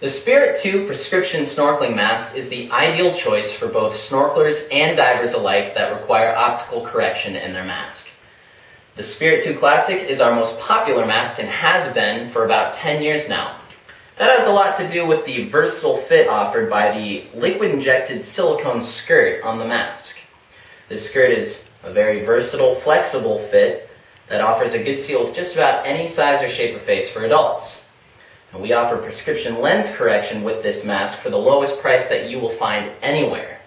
The Spirit 2 prescription snorkeling mask is the ideal choice for both snorkelers and divers alike that require optical correction in their mask. The Spirit 2 Classic is our most popular mask and has been for about 10 years now. That has a lot to do with the versatile fit offered by the liquid injected silicone skirt on the mask. This skirt is a very versatile, flexible fit that offers a good seal with just about any size or shape of face for adults. And we offer prescription lens correction with this mask for the lowest price that you will find anywhere.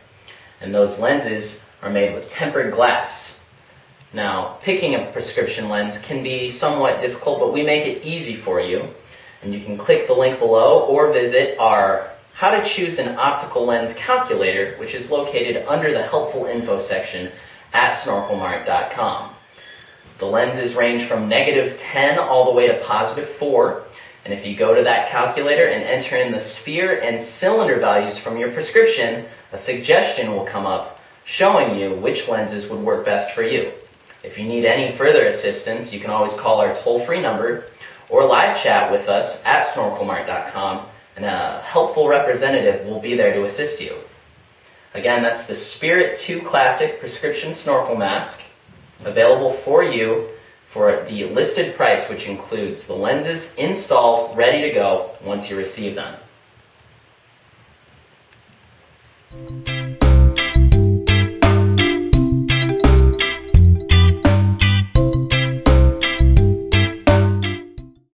And those lenses are made with tempered glass. Now, picking a prescription lens can be somewhat difficult, but we make it easy for you. And you can click the link below or visit our How to Choose an Optical Lens Calculator, which is located under the Helpful Info section at snorkelmart.com. The lenses range from negative 10 all the way to positive 4, and if you go to that calculator and enter in the sphere and cylinder values from your prescription, a suggestion will come up showing you which lenses would work best for you. If you need any further assistance, you can always call our toll-free number or live chat with us at snorkelmart.com and a helpful representative will be there to assist you. Again, that's the Spirit 2 Classic Prescription Snorkel Mask, available for you for the listed price, which includes the lenses installed, ready to go once you receive them.